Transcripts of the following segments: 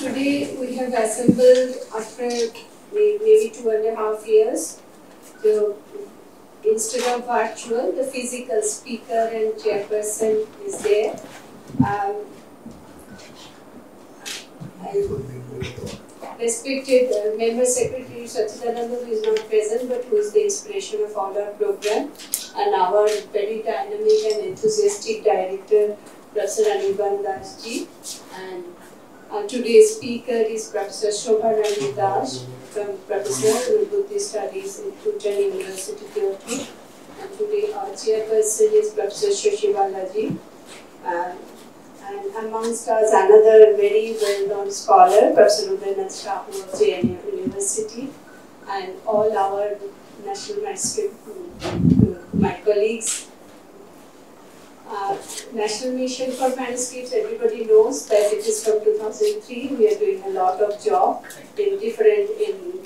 today we have assembled after maybe two and a half years. The, instead of virtual, the physical speaker and chairperson is there. Um, respected uh, member secretary Sachidananda who is not present but who is the inspiration of all our program and our very dynamic and enthusiastic director Professor Anirban Das and uh, today's speaker is Professor Shobha Rani Das from Professor in Buddhist Studies in Fujan University, Turkey. And today our chairperson is Professor Shashibala ji. Uh, and amongst us another very well-known scholar, Professor Rubenath Shahu of JNU University, and all our national manuscript, my colleagues. Uh, National Mission for Manuscripts, everybody knows that it is from 2003. We are doing a lot of job in different, in,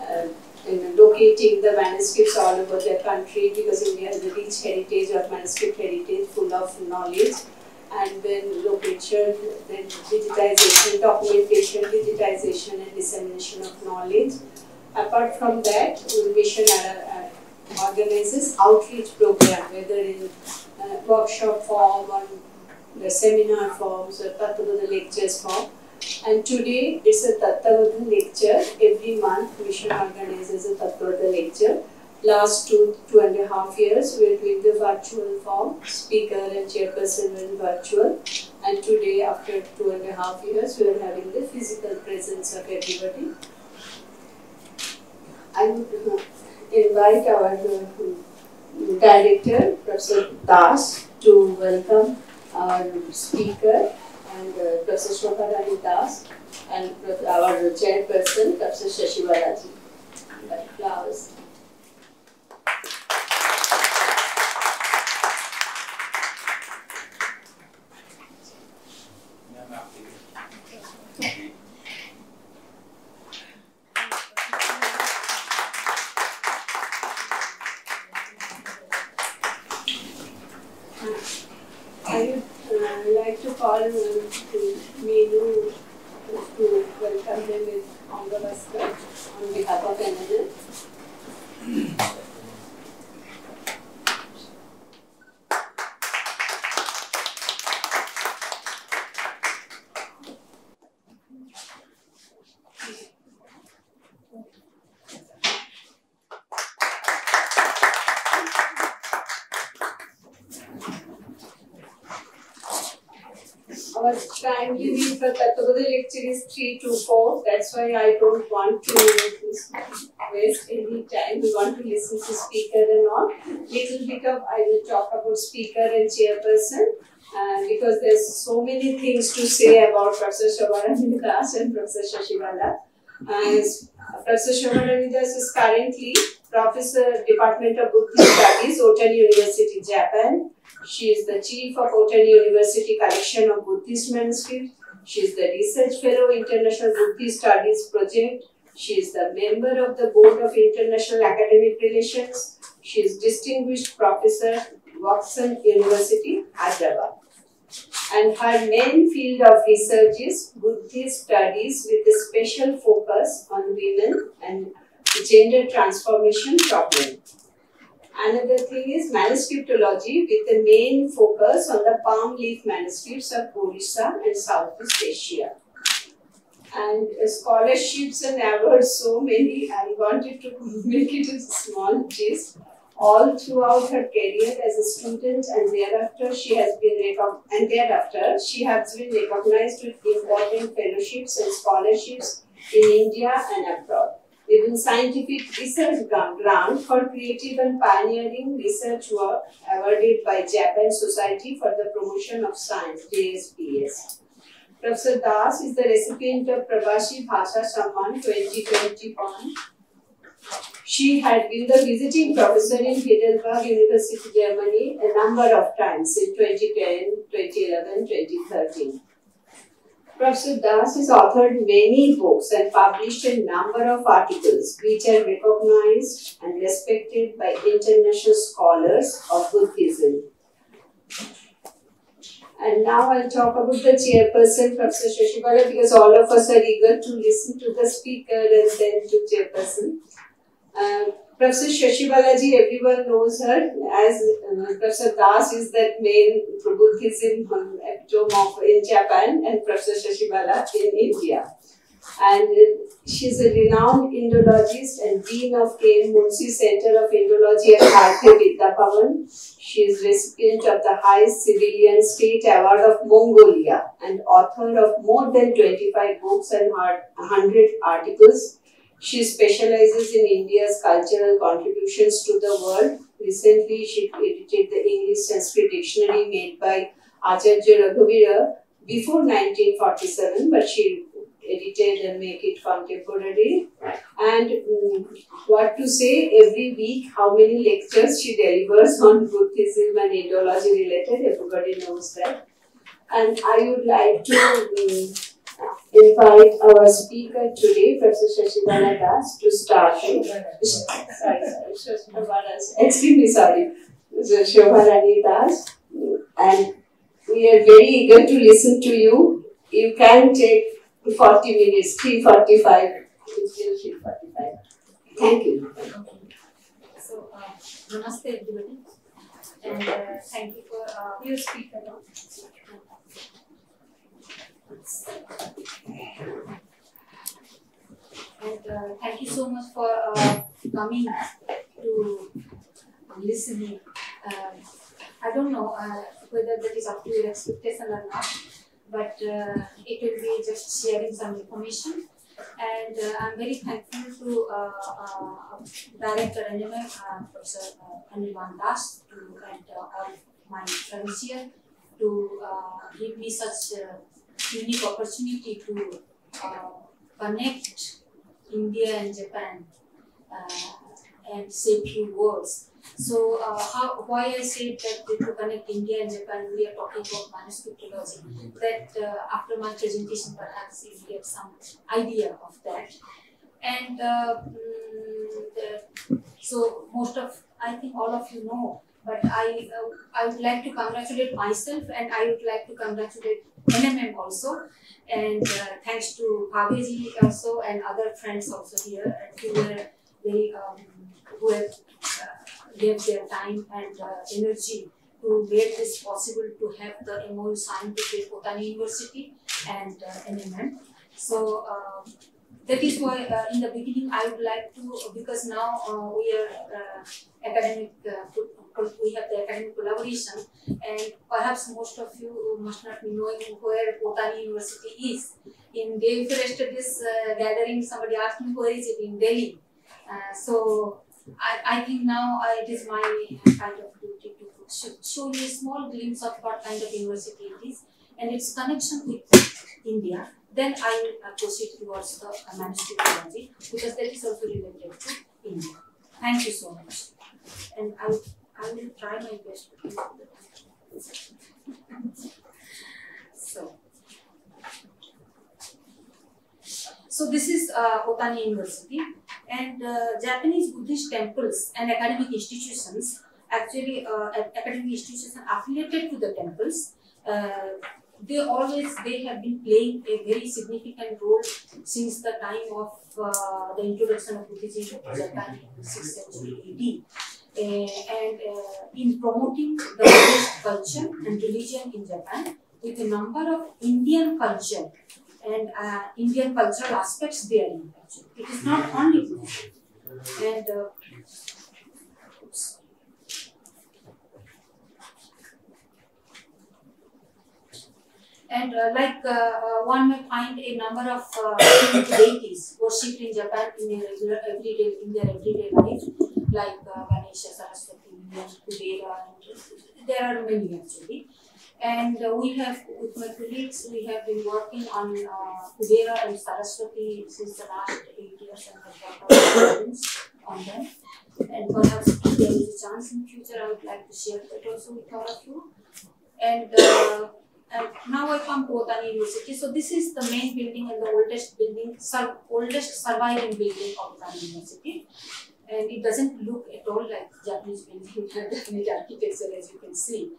uh, in locating the manuscripts all over the country because India has a rich heritage of manuscript heritage full of knowledge and then location, then digitization, documentation, digitization and dissemination of knowledge. Apart from that, Mission uh, uh, organizes outreach program, whether in uh, workshop form or the seminar forms or Tattvabodh lectures form. And today it's a Tattvabodh lecture. Every month Mission organizes a Tattvabodh lecture. Last two, two and a half years we are doing the virtual form. Speaker and chairperson were virtual. And today after two and a half years we are having the physical presence of everybody. I would uh, invite our uh, director, Professor Das, to welcome our speaker and uh, Professor Shobharani Das and our chairperson, Professor Shashibala ji. By flowers. I would uh, like to call uh, to Meenu to welcome them with Angavastra on behalf of NNL. Our for Tattvabodh lecture is 3 to 4. That's why I don't want to waste any time. We want to listen to speaker and all. Little bit of I will talk about speaker and chairperson. Uh, because there's so many things to say about Professor Shobharani Das and Professor Shashibala. Uh, Professor Shobharani Das is currently Professor Department of Buddhist Studies, Otani University, Japan. She is the chief of Otani University Collection of Buddhist Manuscripts. She is the research fellow International Buddhist Studies Project. She is the member of the board of International Academic Relations. She is distinguished professor, Watson University, Hyderabad. And her main field of research is Buddhist studies with a special focus on women and gender transformation problem. Another thing is manuscriptology with a main focus on the palm leaf manuscripts of Orissa and Southeast Asia. And uh, scholarships and awards, so many, I wanted to make it a small gist. All throughout her career as a student and thereafter she has been and thereafter she has been recognized with important fellowships and scholarships in India and abroad even scientific research grant, for creative and pioneering research work awarded by Japan Society for the Promotion of Science, JSPS. Professor Das is the recipient of Prabhashi Bhasha Samman 2021. She had been the visiting professor in Heidelberg University, Germany a number of times in 2010, 2011, 2013. Professor Das has authored many books and published a number of articles which are recognized and respected by international scholars of Buddhism. And now I'll talk about the chairperson, Professor Shashibala, because all of us are eager to listen to the speaker and then to chairperson. Um, Professor Shashibalaji, everyone knows her as uh, Professor Das is that main Buddhism epitome of in Japan and Professor Shashibala in India. And uh, she's a renowned Indologist and Dean of K.M. Munshi Center of Indology at Bharatiya Vidya Bhavan. She is recipient of the highest civilian state award of Mongolia and author of more than 25 books and 100 articles she specializes in India's cultural contributions to the world. Recently, she edited the English Sanskrit dictionary made by Acharya Raghuvira before 1947, but she edited and make it contemporary. And um, what to say, every week, how many lectures she delivers on Buddhism and Indology related, everybody knows that. And I would like to um, invite our speaker today, Professor Shashibala Das, to start. Sorry, sorry, extremely sorry, Shobharani Das. And we are very eager to listen to you. You can take 40 minutes, 345, 345. Thank you. So, uh, namaste everybody, and uh, thank you for uh, your speaker. And uh, thank you so much for uh, coming to listening. Uh, I don't know uh, whether that is up to your expectation or not, but uh, it will be just sharing some information. And uh, I'm very thankful to Director uh, Professor Anirban Das, to, and my friends here to give me such unique opportunity to uh, connect India and Japan uh, and say few words. So, uh, how, why I said that to connect India and Japan, we are talking about manuscriptology. That uh, after my presentation, perhaps you get some idea of that. And uh, mm, so, most of, I think all of you know, but I, uh, I would like to congratulate myself and I would like to congratulate NMM also. And uh, thanks to Bhaveji also and other friends also here who were very, um, who have uh, gave their time and uh, energy to make this possible to have the MOU signed between Otani University and uh, NMM. So uh, that is why uh, in the beginning I would like to, because now uh, we are uh, academic, we have the academic collaboration and perhaps most of you must not be knowing where Otani University is. In Day before yesterday's uh, gathering, somebody asked me where is it in Delhi. Uh, so I, I think now uh, it is my kind of duty to show, you a small glimpse of what kind of university it is and its connection with India. Then I will proceed towards the uh, manuscriptology because that is also related to India. Thank you so much. And I, I will try my best to do that. So, so this is uh, Otani University and uh, Japanese Buddhist temples and academic institutions, actually uh, academic institutions affiliated to the temples, uh, they always they have been playing a very significant role since the time of uh, the introduction of Buddhism to Japan in the 6th century AD. Uh, and in promoting the Buddhist culture and religion in Japan with a number of Indian culture and uh, Indian cultural aspects. Actually, it is not only Buddhism. And uh, and uh, like uh, uh, one may find a number of uh, deities worshipped in Japan in their regular everyday in their everyday life, like Ganesha, Saraswati, and there are many actually. And uh, we have, with my colleagues, we have been working on uh, and Saraswati since the last eight years and have guidance on them. And perhaps if there is a chance in future, I would like to share that also with all of you. And, uh, and now I come to Otani University. So this is the main building and the oldest building, sur- oldest surviving building of Otani University. And it doesn't look at all like Japanese building definite architecture as you can see.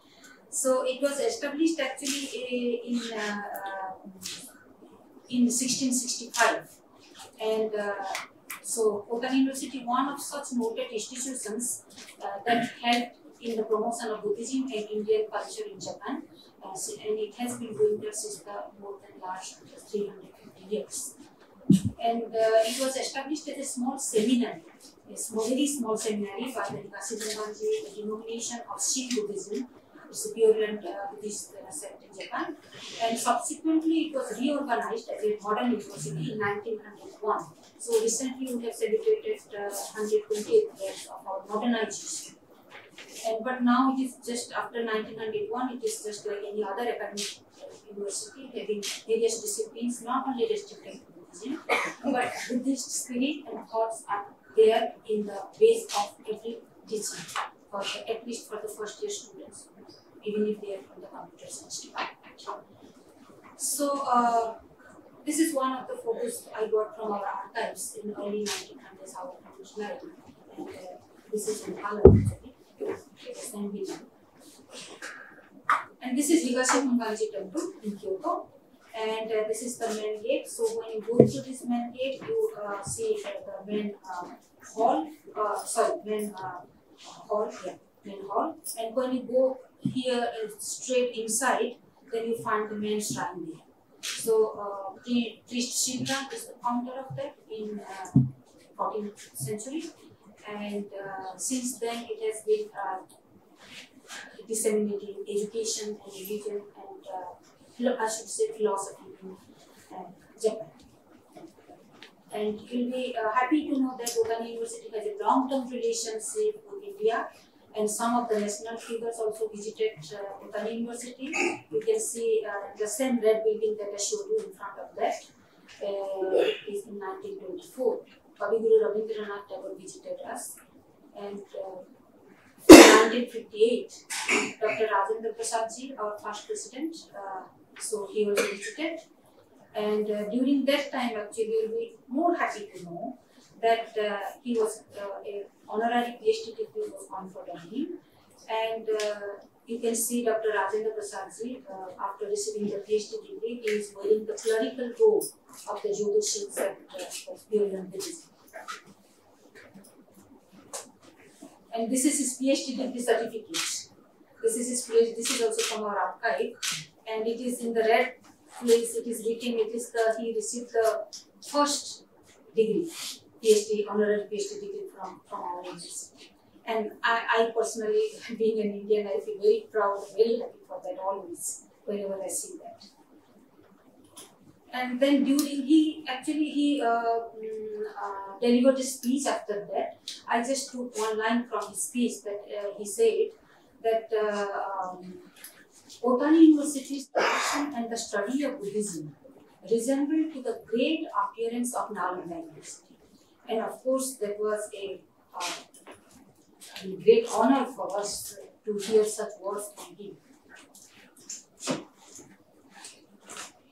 So it was established actually uh, in uh, in 1665, and uh, so Otani University, one of such noted institutions uh, that helped in the promotion of Buddhism and Indian culture in Japan, and it has been going there since the more than last 350 years. And it was established as a small seminary, a very small seminary by the Honganji, the denomination of Shin Buddhism. Pure Land uh, Buddhist uh, sect in Japan. And subsequently, it was reorganized as a modern university in 1901. So recently, we have celebrated uh, 128 years of our modernization. And but now it is just after 1901, it is just like any other academic university having various disciplines, not only restricted Buddhism, but Buddhist spirit and thoughts are there in the base of every teaching, for the, at least for the first year students, even if they are from the computer science department. So uh, this is one of the photos I got from our archives in early 1900s, how it was. And uh, this is in actually. And this is Higashi temple in Kyoto. And uh, this is the main gate. So when you go through this main gate, you uh, see the main uh, hall, uh, sorry, main uh, hall, yeah, main hall. And when you go here uh, straight inside, then you find the main shrine there. So uh, pri- priest Shinran is the founder of that in uh, 14th century, and uh, since then it has been uh, disseminating education and religion and uh, I should say philosophy in uh, Japan. And you'll be uh, happy to know that Otani University has a long-term relationship with India and some of the national figures also visited uh, University. You can see uh, the same red building that I showed you in front of that uh, is in 1924. Kabiguru Rabindranath Tagore visited us and uh, in 1958 Dr. Rajendra Prasadji, our first president, uh, so he also visited and uh, during that time actually we'll be more happy to know that uh, he was uh, a honorary PhD degree was conferred on him and uh, you can see Dr. Rajendra Prasadji uh, after receiving the PhD degree he is wearing the clerical robe of the at uh, of Pure Land Buddhism. And this is his PhD degree certificate. This is his PhD, this is also from our archive and it is in the red place it is written it is the he received the first degree PhD honorary PhD degree from from our university. And I, I personally being an Indian I feel very proud very happy for that always whenever I see that. And then during he actually he uh, mm, uh, delivered a speech after that. I just took one line from his speech that uh, he said that uh, um, Otani University's tradition and the study of Buddhism resembled to the great appearance of Nalanda University. And of course, that was a, uh, a great honor for us to hear such words from him.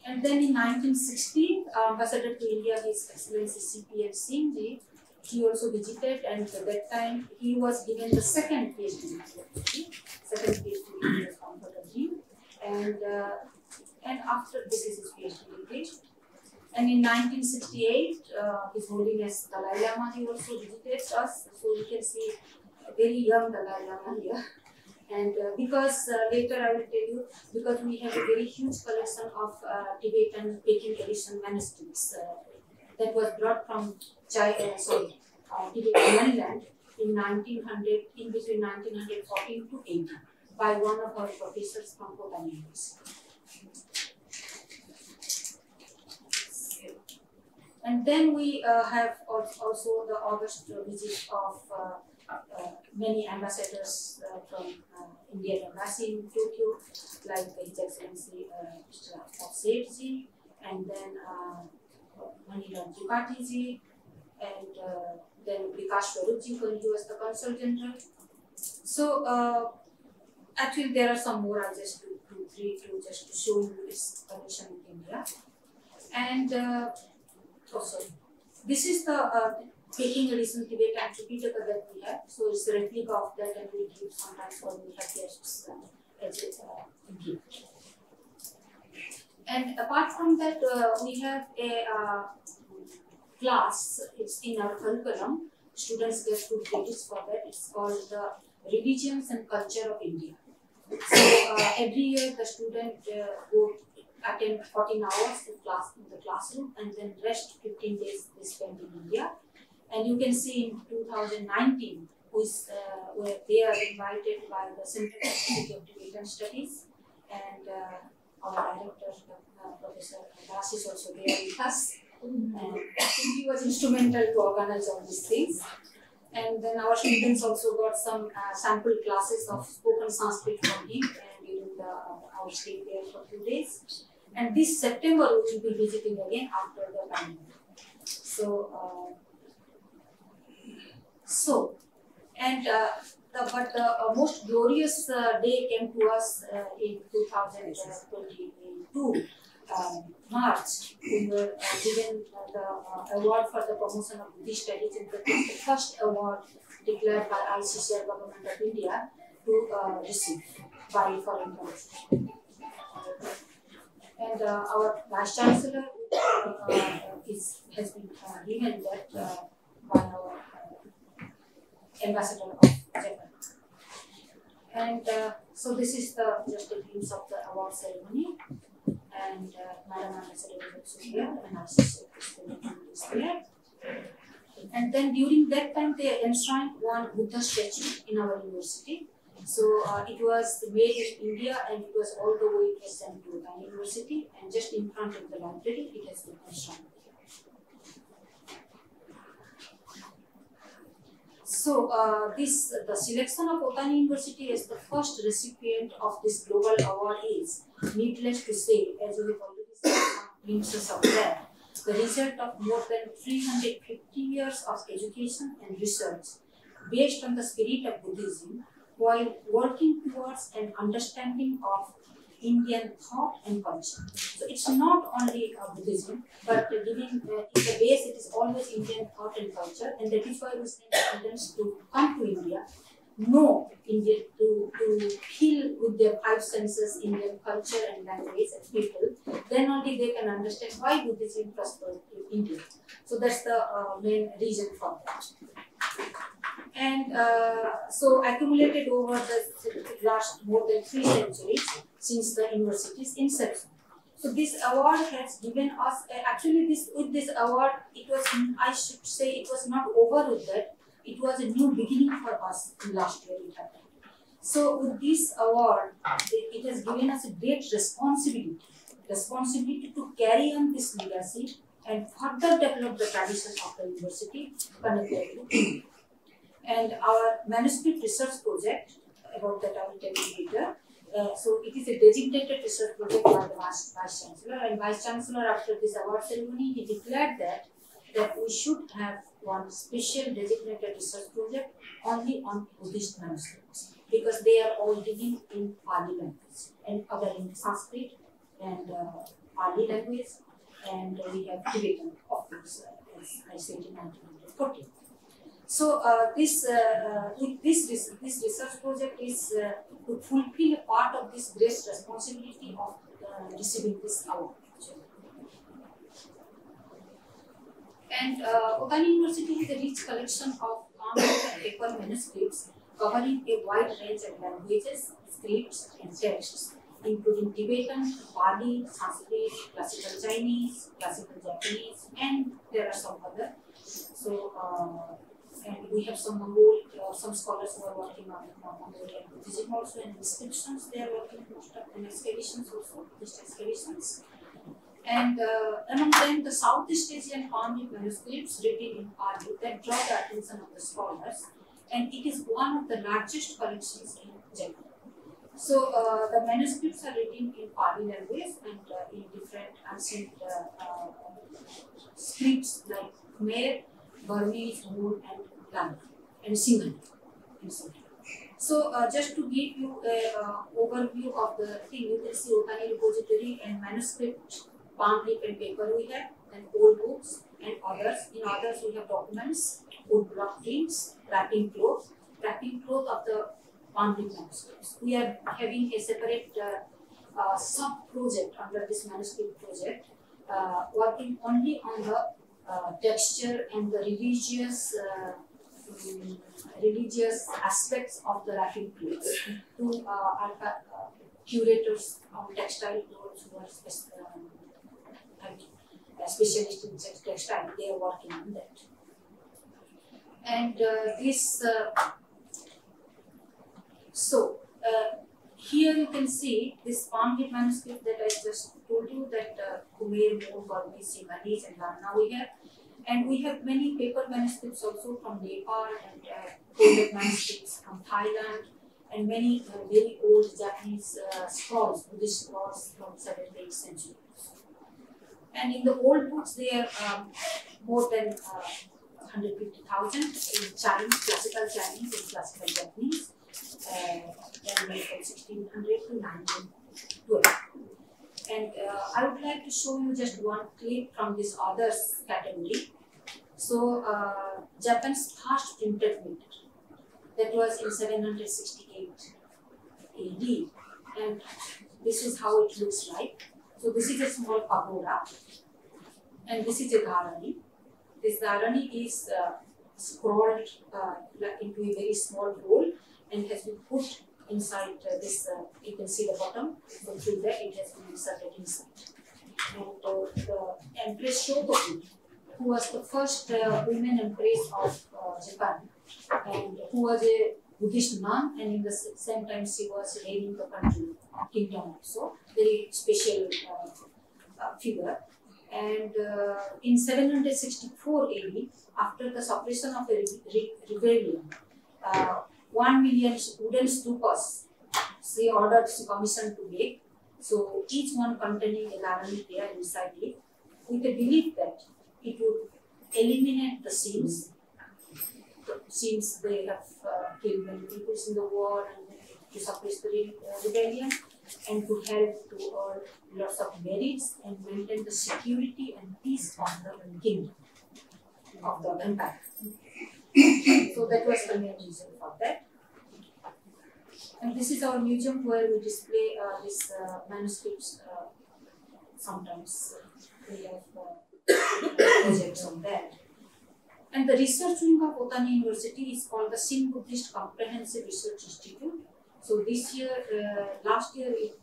And then in 1960, uh, Ambassador to India, His Excellency C.P.M. Singh he also visited, and at that time he was given the second PhD. Second PhD on him, and uh, and after this is his PhD degree. And in 1968, uh, His Holiness Dalai Lama he also visited us, so you can see a very young Dalai Lama here. And uh, because uh, later I will tell you, because we have a very huge collection of uh, Tibetan Peking edition manuscripts uh, that was brought from Chai, uh, sorry, Tibetan mainland in 1900, in between 1914 to 80 by one of our professors from Otani University. And then we uh, have also the August visit of uh, uh, many ambassadors from Indian embassy in Tokyo, like His Excellency Mr. Sethji, and then uh, Maniram Tripathi and uh, then Vikas Swarupji when he was the consul general. So uh, actually there are some more I just to three to just to show you this condition in India. And uh, oh sorry. This is the uh, Peking edition Tibetan Tripitaka that we have. So it's a replica of that and we give sometimes when we have guests uh, as a uh. And apart from that, uh, we have a uh, class, it's in our curriculum. Students get two credits for that. It's called the Religions and Culture of India. So uh, every year the student uh, go attend 14 hours in class in the classroom and then rest 15 days they spend in India. And you can see in 2019, who is, uh, where they are invited by the Institute of Tibetan Studies and uh, our director, uh, Professor Das is also there with us. And I think he was instrumental to organize all these things. And then our students also got some uh, sample classes of spoken Sanskrit from him and during the, uh, our stay there for two days. And this September we will be visiting again after the pandemic. So, uh, so, and uh, the, but the uh, most glorious uh, day came to us uh, in 2022, um, March. When We were given the uh, award for the promotion of Buddhist studies, and the first award declared by ICCR Government of India to receive by foreign countries. And uh, our Vice Chancellor uh, is, has been uh, that uh, by our Ambassador of Japan. And so this is the just a glimpse of the award ceremony. And Madam Ambassador is also here, and our sister is there. And then during that time, they enshrined one Buddha statue in our university. So uh, it was made in India and it was all the way sent to the university and just in front of the library it has been enshrined. So uh, this the selection of Otani University as the first recipient of this global award is needless to say, as we have already seen of that, the result of more than 350 years of education and research based on the spirit of Buddhism while working towards an understanding of Indian thought and culture. So it's not only uh, Buddhism, but uh, giving uh, in the base it is always Indian thought and culture, and that is why we send students to come to India, know Indian, to, to feel with their five senses Indian culture and language and people, then only they can understand why Buddhism prospered in India. So that's the uh, main reason for that and uh, so accumulated over the last more than three centuries since the university's inception. So this award has given us uh, actually this with this award it was I should say it was not over with that it was a new beginning for us in last year it happened. So with this award it, has given us a great responsibility responsibility to carry on this legacy and further develop the tradition of the university connected to and our manuscript research project, about that I will tell you later. Uh, so it is a designated research project by the Vice, Chancellor and Vice Chancellor after this award ceremony he declared that that we should have one special designated research project only on Buddhist manuscripts because they are all written in Pali language and other in Sanskrit and uh, Pali language and we have Tibetan of course uh, as I said in 1914. So uh, this, uh, uh, this, this research project is uh, to fulfill a part of this great responsibility of uh, receiving this award. And uh, Otani University has a rich collection of palm and paper manuscripts covering a wide range of languages, scripts, and texts, including Tibetan, Pali, Sanskrit, classical Chinese, classical Japanese, and there are some other. So. Uh, and we have some Mongol, uh, some scholars who are working on Mongolian Buddhism also and inscriptions. They are working most of and excavations also, Buddhist excavations. And uh, among them, the Southeast Asian palm manuscripts written in Pali that draw the attention of the scholars, and it is one of the largest collections in Japan. So uh, the manuscripts are written in Pali language and uh, in different ancient uh, uh, scripts like Khmer, Burmese, Mon, and Lanna, and Sinhala. So uh, just to give you an uh, overview of the thing, you can see Otani repository and manuscript, palm leaf and paper we have, and old books and others. In others we have documents, wood block prints, wrapping cloth, wrapping cloth of the Pandit manuscripts. We are having a separate uh, uh, sub-project under this manuscript project, uh, working only on the uh, texture and the religious religious aspects of the wrapping plates to uh, our, uh, curators of textile clothes who are spec- um, I mean, a specialist in tex- textile, they are working on that. And uh, this, uh, so uh, here you can see this Pandit manuscript that I just told you that uh, Khmer, Mon, Burmese, Sinhalese and we have. And we have many paper manuscripts also from Nepal and uh, manuscripts from Thailand and many uh, very old Japanese uh, scrolls, Buddhist scrolls from 7th, 8th century. And in the old books, they are um, more than uh, 150,000 in Chinese, classical Chinese and classical Japanese, uh, then from 1600 to 1912. And uh, I would like to show you just one clip from this others category. So, uh, Japan's first printed meter that was in 768 AD, and this is how it looks like. So, this is a small pagoda, and this is a dharani. This dharani is uh, scrolled uh, into a very small hole and has been put inside uh, this. Uh, you can see the bottom. So through that, it has been inserted inside. And the Empress Shotoku, who was the first uh, woman empress of Japan, and who was a Buddhist nun, and in the same time she was reigning the country kingdom also. Very special uh, figure. And uh, in 764 AD, after the suppression of the re- re- rebellion, uh, one million wooden stupas she ordered, she commissioned to make. So each one containing a dharani prayer inside it, with the belief that it would eliminate the sins, sins they have uh, killed many people in the war and to suppress the uh, rebellion, and to help to earn lots of merits and maintain the security and peace of the kingdom of the empire. So that was the main reason for that. And this is our museum where we display uh, these uh, manuscripts. Uh, sometimes uh, we have uh, projects on that. And the research wing of Otani University is called the Shin Buddhist Comprehensive Research Institute. So this year, uh, last year, it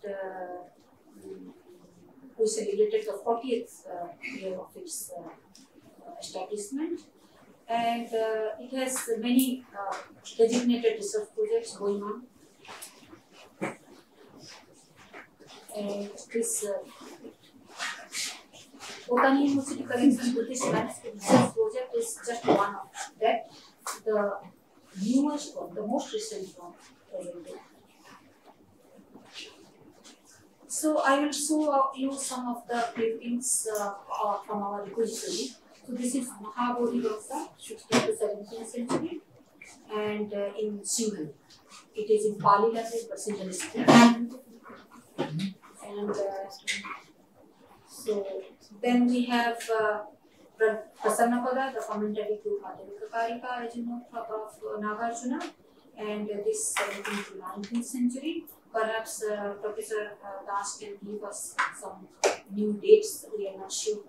we celebrated the 40th uh, year of its establishment and uh, it has many uh, designated research projects going on. And this uh, Otani University Collection Buddhist Manuscript Research Project is just one of that. The newest one, the most recent one. So I will show you some of the uh, uh, from our repository. So this is Mahabodhi 16th to 17th century, and uh, in Singhal. It is in Pali language, but Singhal And uh, so then we have uh, Pra- Prasannapada, the commentary to Madhyamika Karika, Arjuna of uh, Nagarjuna, and uh, this 17th to 19th century. Perhaps uh, Professor uh, Das can give us some new dates. We are not sure.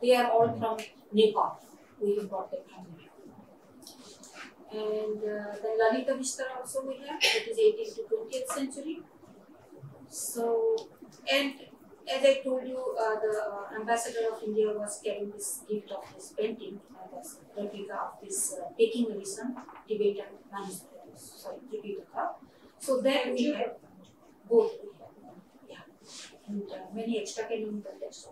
They are all from Nepal. We have got them from Nepal. And uh, then Lalita Vistara also we have. That is 18th to 20th century. So and as I told you, uh, the uh, ambassador of India was getting this gift of this painting uh, a replica of this uh, Peking Tibetan manuscript. Sorry. So there we have both. Yeah, and uh, many extra canonical texts.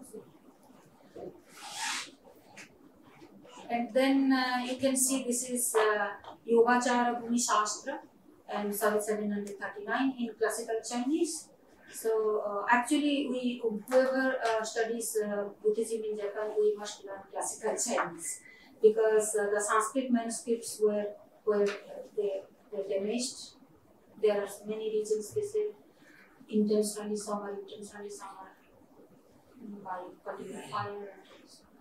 And then uh, you can see this is uh, Yogachara Bhumi Shastra and 739 in classical Chinese. So uh, actually, we whoever uh, studies uh, Buddhism in Japan, we must learn classical Chinese because uh, the Sanskrit manuscripts were were they were damaged. There are many reasons they say intentionally some are intentionally some are by the fire.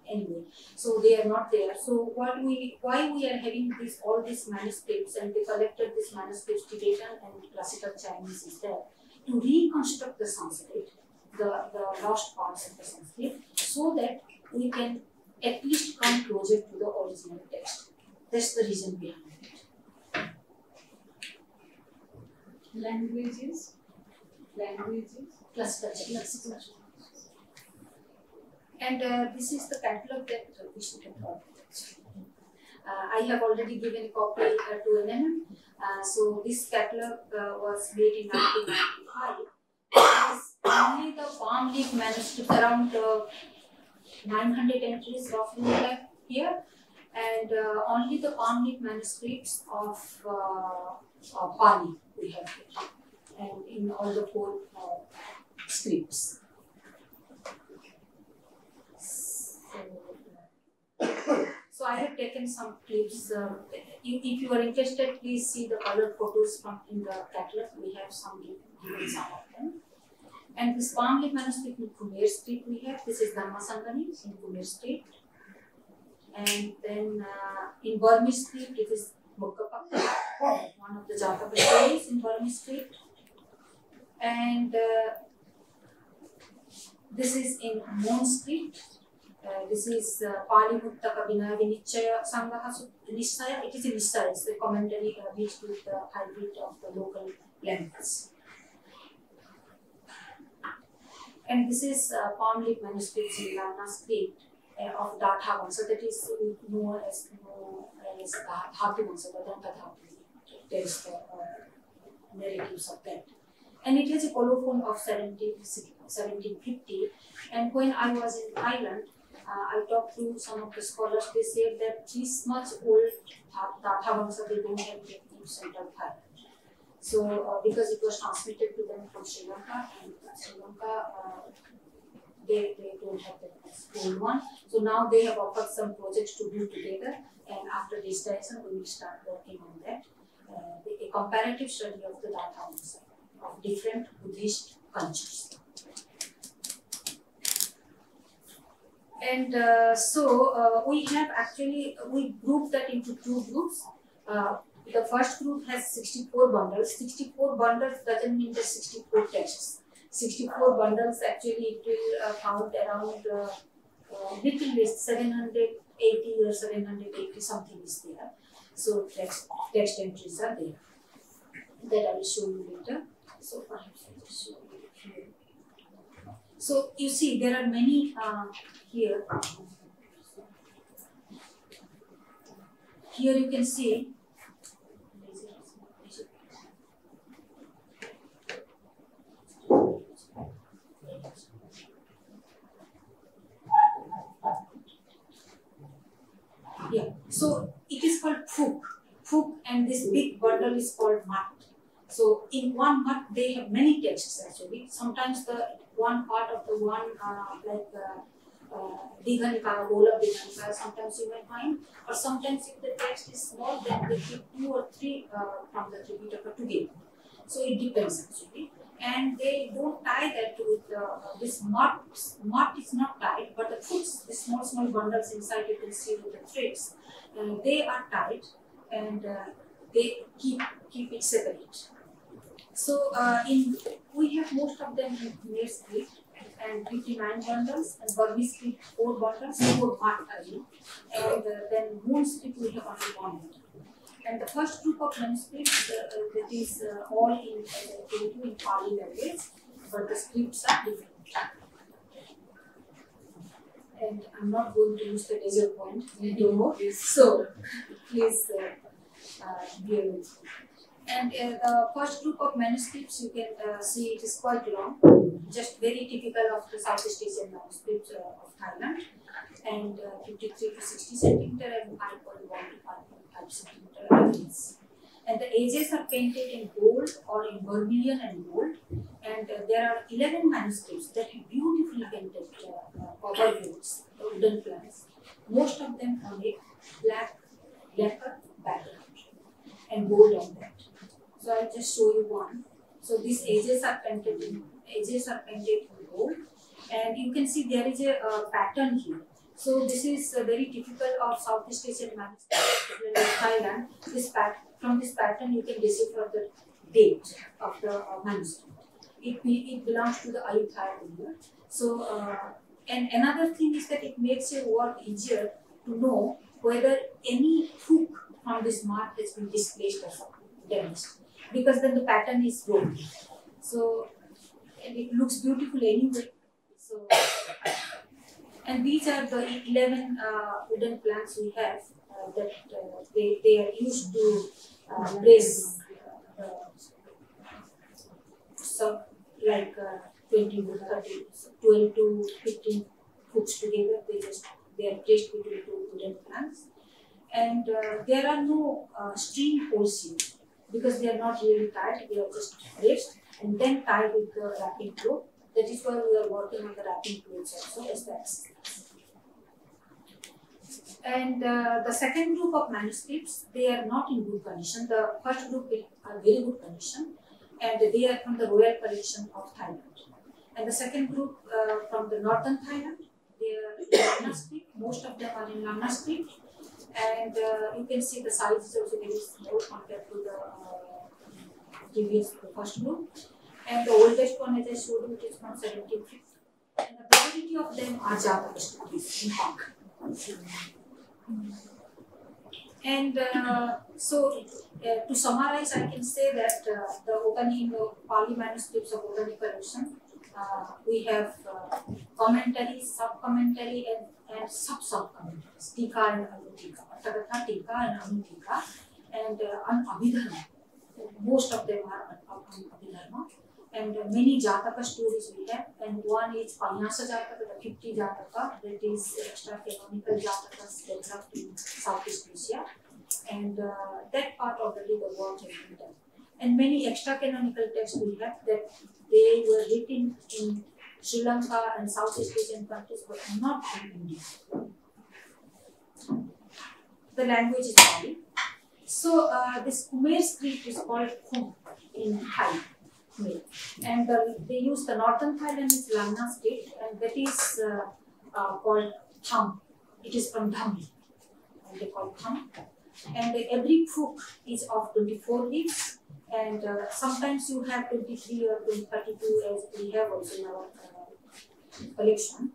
anyway. So they are not there. So what we why we are having this all these manuscripts and they collected these manuscripts Tibetan and classical Chinese is there to reconstruct the Sanskrit, the, the lost parts of the Sanskrit, so that we can at least come closer to the original text. That's the reason behind it. Languages. Chinese. And uh, this is the catalog that uh, we should got. Uh, I have already given a copy uh, to. Uh, so this catalog was made in 1995. Only the palm leaf manuscripts, around uh, 900 entries roughly left here, and uh, only the palm leaf manuscripts of uh, uh, Pali we have here, and in all the four uh, scripts. So, so I have taken some clips. Uh, if, you are interested, please see the colored photos from in the catalog. We have some given some of them. And this palm leaf manuscript in Khmer script we have. This is Dhamma Sangani in Khmer script. And then uh, in Burmese script, it is Mukkapa, one of the Jataka in Burmese script. And uh, this is in Street. Uh, this is uh, Pali Muttaka Vinaya Vinichaya Sangaha Nissaya. It is a Nissaya, it's the commentary uh, mixed with the hybrid of the local languages. And this is uh, palm leaf manuscripts in Lanna script uh, of Datha Vamsa, that is known as, as Dha- Dhatu Vamsa, the Danta Dhatu. There is the uh, narratives of that. And it has a colophon of 17, 1750. And when I was in Thailand, uh, I talked to some of the scholars, they said that this much old Datha Vamsa, they don't have it in central Thailand. So, uh, because it was transmitted to them from Sri Lanka, and uh, Sri Lanka, uh, they, they don't have that old one. So now they have offered some projects to do together, and after digitization, we will start working on that. Uh, a comparative study of the Vamsa of different Buddhist cultures. And uh, so uh, we have actually we grouped that into two groups. Uh, the first group has 64 bundles. 64 bundles doesn't mean just 64 texts. 64 bundles actually it will uh, count around uh, uh, little list 780 or 780 something is there. So text, text entries are there. That I will show you later. So. So you see there are many uh, here. Here you can see Yeah, so it is called Phuk. Phuk and this big bundle is called Mat. So in one mat they have many texts actually. Sometimes the one part of the one uh, like uh, uh, Dighanika, Golab Dighanika, sometimes you may find, or sometimes if the text is small, then they keep two or three uh, from the Tripitaka together. So it depends actually. And they don't tie that with uh, this knot. Knot is not tied, but the fruits, the small, small bundles inside you can see with the threads, uh, they are tied and they keep keep it separate. So uh, in we have most of them in script and 59 bundles and Burmese script 4 bundles, 4 part again. And uh, then Mon script we have only one. And the first group of manuscripts uh, uh, that is uh, all in uh, Telugu in Pali language, but the scripts are different. And I'm not going to use the laser point anymore. So please uh, uh, bear with me. And uh, the first group of manuscripts, you can uh, see it is quite long, just very typical of the Southeast Asian manuscripts uh, of Thailand, and uh, 53 to 60 centimeter and 5.1 to 5.5 centimeter lines. And the edges are painted in gold or in vermilion and gold, and uh, there are 11 manuscripts that are beautifully painted uh, copper woods, wooden plants. Most of them on a black lacquer background and gold on that. So I'll just show you one. So these edges are painted in edges are painted in gold, and you can see there is a uh, pattern here. So this is uh, very typical of Southeast Asian particularly Thailand. This pat- from this pattern you can decipher the date of the uh, manuscript. It, be, it belongs to the Ayutthaya period. So uh, and another thing is that it makes your work easier to know whether any hook from this mark has been displaced or damaged because then the pattern is broken. So and it looks beautiful anyway. So and these are the 11 uh, wooden planks we have uh, that uh, they, they are used to uh, brace uh, so like uh, 20 to 30, 12 to 15 hooks together. They just they are placed between two wooden planks, and there are no string holes here because they are not really tied. They are just braced and then tied with the wrapping cloth. That is why we are working on the wrapping clothes also as the. And uh, the second group of manuscripts, they are not in good condition. The first group are very good condition, and they are from the royal collection of Thailand. And the second group uh, from the northern Thailand, they are in. Most of them are in script, and uh, you can see the size is also very small compared to the uh, previous the first group. And the oldest one, as I showed you, is from 1750. And the majority of them are studies in Hong and uh, so, uh, to summarize, I can say that uh, the the Pali manuscripts of Otani collection, we have uh, commentary, sub-commentary, and, and sub-sub-commentaries, Tika and Anutika, Tagatha, Tika and Anutika, and uh, an Abhidharma. Most of them are Abhidharma. And uh, many Jataka stories we have, and one is Panyasa Jataka, the 50 Jataka, that is extra canonical Jatakas developed in Southeast Asia. And uh, that part already the work has been done. And many extra canonical texts we have that they were written in Sri Lanka and Southeast Asian countries, but not in India. The language is Pali. So uh, this Khmer script is called Khum in Thai. And the, they use the northern Thailand is Lanna state, and that is uh, uh, called Tham. It is from Dham, and they call Tham. And every book is of 24 leaves, and uh, sometimes you have 23 or 32 as we have also in our uh, collection.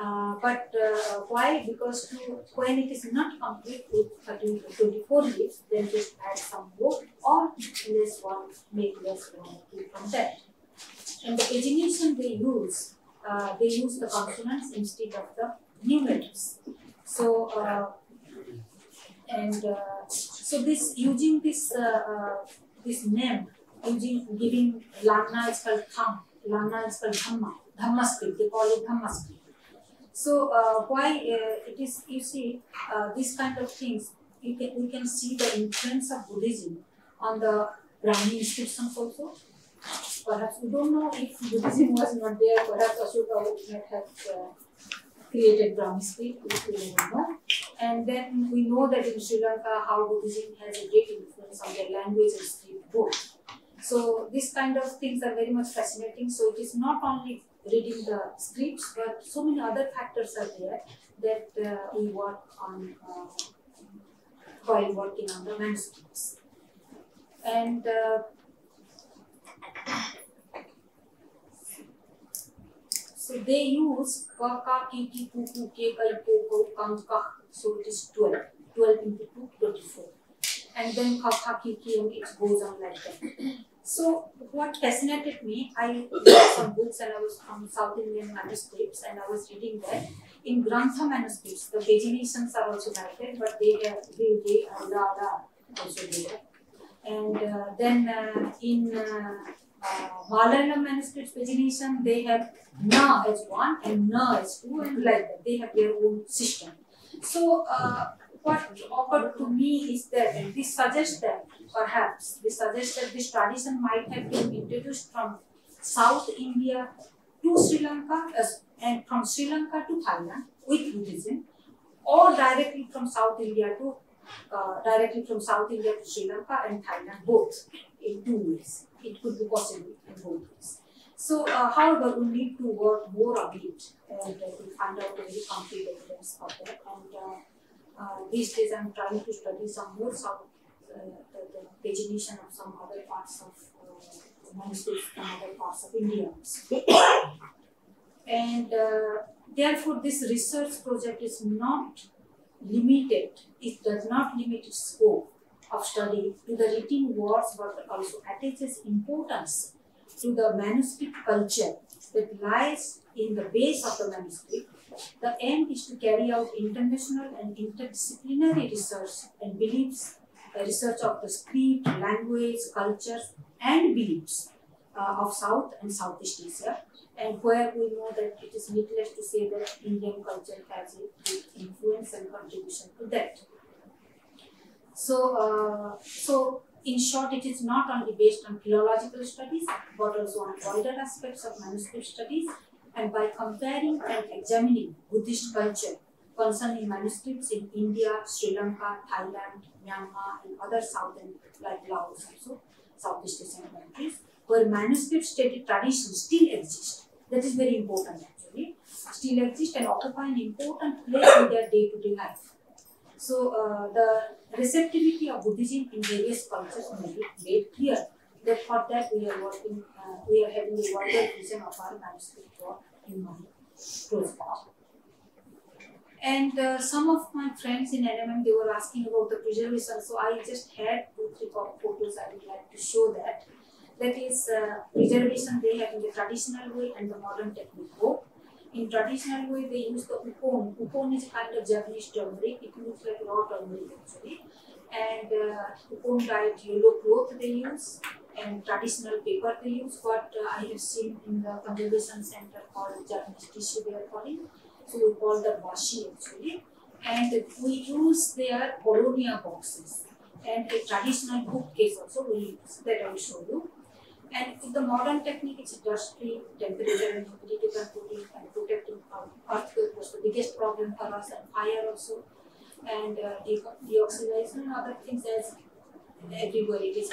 Uh, but uh, why? Because to, when it is not complete with 30 to 24 leaves, then just add some more or less one, make less one from that. And the pagination they use, uh, they use the consonants instead of the numerals. So, uh, and so this using this this name, using giving Lanna is called Tham, Lanna is called Dhamma, Dhamma they call it Dhamma. So uh, why uh, it is you see uh, these kind of things you can we can see the influence of Buddhism on the Brahmi inscriptions also. Perhaps we don't know if Buddhism was not there. Perhaps Ashoka would have uh, created Brahmi script, if we don't know. And then we know that in Sri Lanka how Buddhism has a great influence on their language and script both. So these kind of things are very much fascinating. So it is not only reading the scripts, but so many other factors are there that uh, we work on uh, while working on the manuscripts. And uh, so they use ka, ka, ki, ki, ku, ku, ke, kai, ko, ko, kam, ka. So it is 12. 12 into 2, 24. And then ka, ka, ki, ki, it goes on like that. So what fascinated me, I read some books and I was from South Indian manuscripts and I was reading that in Grantha manuscripts, the paginations are also like but they have they, they are also there. And uh, then uh, in uh, uh, Malayalam manuscripts pagination, they have na as one and na as two and like that. They have their own system. So uh, what occurred to me is that this suggests that perhaps this suggests that this tradition might have been introduced from South India to Sri Lanka as, and from Sri Lanka to Thailand with Buddhism, or directly from South India to uh, directly from South India to Sri Lanka and Thailand, both in two ways. It could be possible in both ways. So, uh, however, we need to work more on it and uh, to find out very concrete evidence for that. And uh, uh, these days, I'm trying to study some more south, uh, the, pagination of some other parts of uh, manuscripts from other parts of India. and uh, therefore, this research project is not limited, it does not limit its scope of study to the written words but also attaches importance to the manuscript culture that lies in the base of the manuscript. The aim is to carry out international and interdisciplinary research and beliefs, research of the script, language, cultures, and beliefs uh, of South and Southeast Asia, and where we know that it is needless to say that Indian culture has a influence and contribution to that. So, uh, so in short, it is not only based on philological studies, but also on wider aspects of manuscript studies. And by comparing and examining Buddhist culture concerning manuscripts in India, Sri Lanka, Thailand, Myanmar, and other southern, like Laos also, Southeast Asian countries, where manuscript study traditions still exist. That is very important actually. Still exist and occupy an important place in their day-to-day life. So uh, the receptivity of Buddhism in various cultures made it made clear that for that we are working, uh, we are having a wider vision of our manuscript work in my project. And uh, some of my friends in NMM, they were asking about the preservation. So I just had two, three photos I would like to show that. That is uh, preservation they have in the traditional way and the modern technique in traditional way they use the ukon. Ukon is a kind of Japanese turmeric. It looks like raw turmeric actually. And uh, ukon dyed yellow cloth they use and traditional paper they use. What uh, I have seen in the conservation center called Japanese tissue they are calling. So we call the washi actually. And we use their Paulownia boxes and a traditional bookcase also we use that I will show you. And with the modern technique, it's dust-free, temperature and humidity controlling and protecting earthquake was the biggest problem for us and fire also. And uh, deoxidation and other things as everywhere it is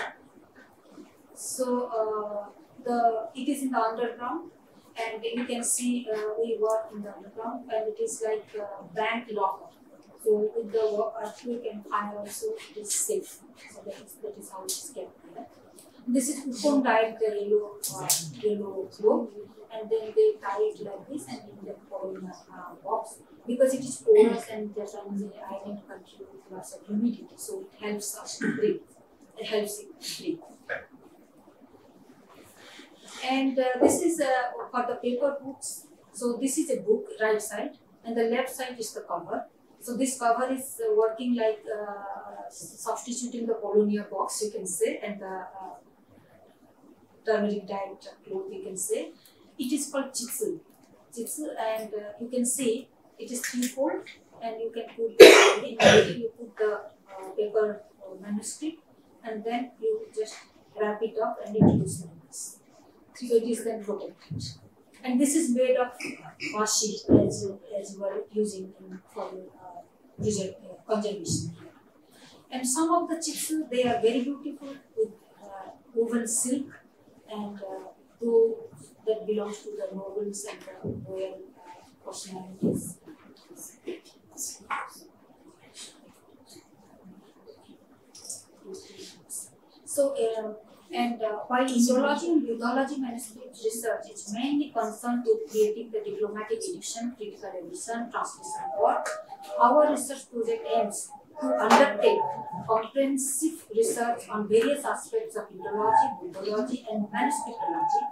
So uh, the it is in the underground and you can see uh, we work in the underground and it is like a bank locker. So with the earthquake and fire also it is safe. So that is, that is how it is kept there. This is Ukon dyed the yellow, uh, yellow cloth and then they tie it like this and in the in uh, box because it is porous and the island country with lots of humidity so it helps us to breathe. It helps it breathe. And uh, this is uh, for the paper books. So this is a book, right side, and the left side is the cover. So this cover is uh, working like uh, substituting the Paulownia box, you can say, and the uh, turmeric dyed cloth, you can say. It is called chitsu. Chitsu, and uh, you can see it is three-fold, and you can put in the you put the uh, paper manuscript, and then you just wrap it up, and like this. So it is then protected. And this is made of washi as as you are using in, for uh, uh, conservation. And some of the chitsu they are very beautiful with uh, woven silk and uh, to that belongs to the nobles and the royal uh, personalities. So, uh, and uh, while Indology and Buddhology manuscript research is mainly concerned with creating the diplomatic edition, critical edition, translation work, our research project aims to undertake comprehensive research on various aspects of Indology, Buddhology, and manuscriptology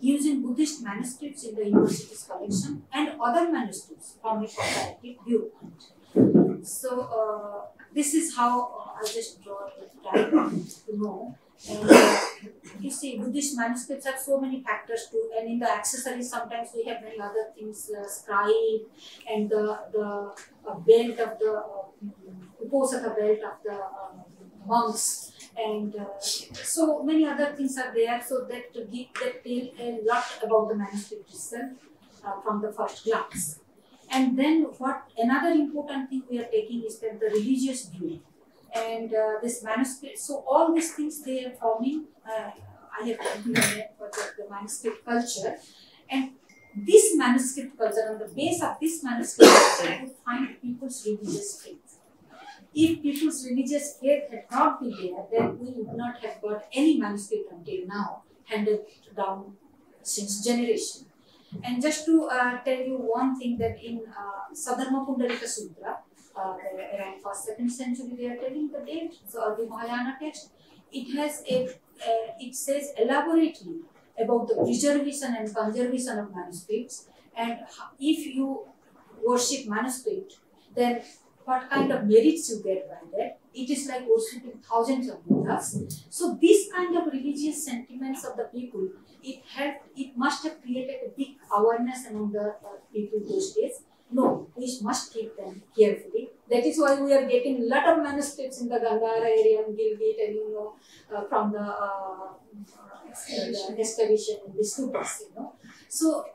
using Buddhist manuscripts in the university's collection and other manuscripts from a comparative viewpoint. So, uh, this is how I just draw the diagram to know. And you see, Buddhist manuscripts have so many factors too, and in the accessories, sometimes we have many other things, uh, scribe and the, the uh, belt of the uh, belt of the uh, monks. And uh, so many other things are there so that to give that tell a lot about the manuscript itself uh, from the first glance. And then what another important thing we are taking is that the religious view and uh, this manuscript so all these things they are forming uh, i have given for the, the manuscript culture. And this manuscript culture, on the base of this manuscript culture, you find people's religious faith. If people's religious faith had not been there, then we would not have got any manuscript until now handed down since generation. And just to uh, tell you one thing that in uh, Saddharma Pundarika Sutra, uh, around first second century, they are telling the date, so the Mahayana text, it has a, uh, it says elaborately about the preservation and conservation of manuscripts, and if you worship manuscript, then what kind of merits you get by that. It is like worshipping thousands of Buddhas. So this kind of religious sentiments of the people, it helped, it must have created a big awareness among the uh, people those days. No, we must keep them carefully. That is why we are getting a lot of manuscripts in the Gandhara area and Gilgit and you know uh, from the, uh, the excavation in the stupas, you know. So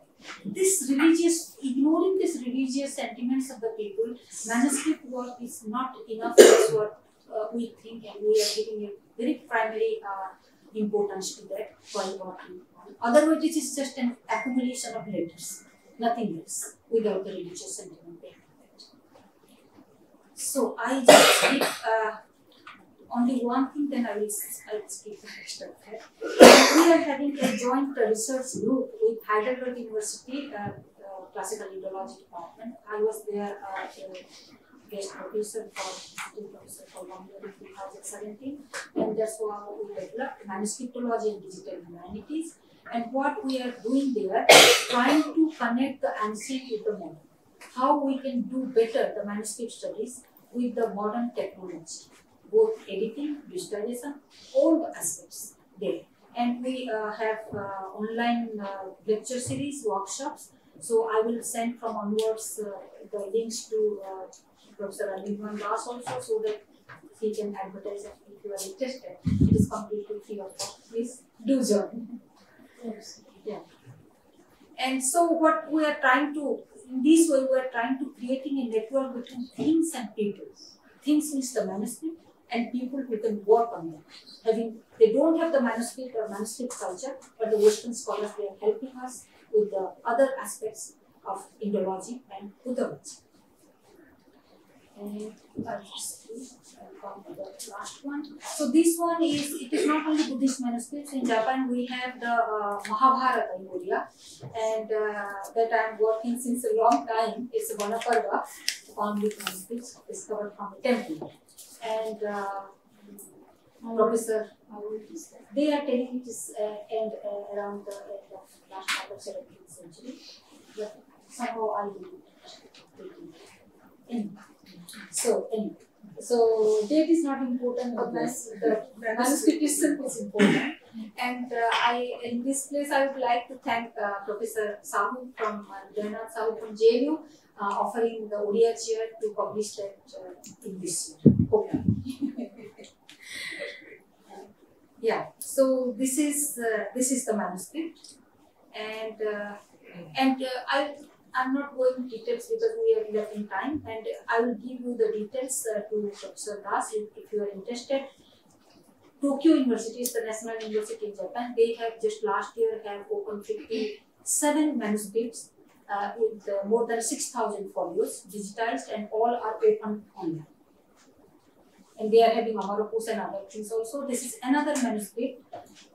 this religious, ignoring this religious sentiments of the people, manuscript work is not enough. What uh, we think, and we are giving a very primary uh, importance to that while working. Otherwise, it is just an accumulation of letters, nothing else, without the religious sentiment behind it. So I just skip uh, only one thing, then I will, I will skip the rest of that. We are having a joint research group with Heidelberg University uh, uh, Classical Indology Department. I was there uh, guest professor for visiting professor for one year in 2017, and that's why we developed manuscriptology and digital humanities. And what we are doing there, trying to connect the ancient with the modern. How we can do better the manuscript studies with the modern technology, both editing, digitalization, all the aspects there. And we uh, have uh, online uh, lecture series, workshops. So I will send from onwards uh, the links to uh, Professor Anirban Das also so that he can advertise if you are interested. It is completely free of cost. Please do join. Yeah. And so what we are trying to, in this way, we are trying to creating a network between things and people. Things means the manuscript and people who can work on them. Having they don't have the manuscript or manuscript culture, but the Western scholars they are helping us with the other aspects of Indology and Buddhology. The. So this one is it is not only Buddhist manuscripts. In Japan, we have the uh, Mahabharata in Oriya, and uh, that I'm working since a long time. It's Vanaparva, Pandit manuscripts discovered from a temple, and uh, Professor. They are telling it is uh, end uh, around the end of last part of 17th century, but somehow I will anyway. So anyway, so date is not important, but the manuscript itself is important. And uh, I, in this place, I would like to thank uh, Professor Sahu from uh, Sahu from JNU, uh, offering the Oriya chair to publish that uh, in this year. Okay. yeah. So this is uh, this is the manuscript, and uh, and uh, I I'm not going details because we are left in time, and I will give you the details uh, to Professor Das if, if you are interested. Tokyo University is the national university in Japan. They have just last year have opened 57 manuscripts uh, with uh, more than 6,000 folios digitized, and all are open online. And they are having Amarapus and other things also. This is another manuscript,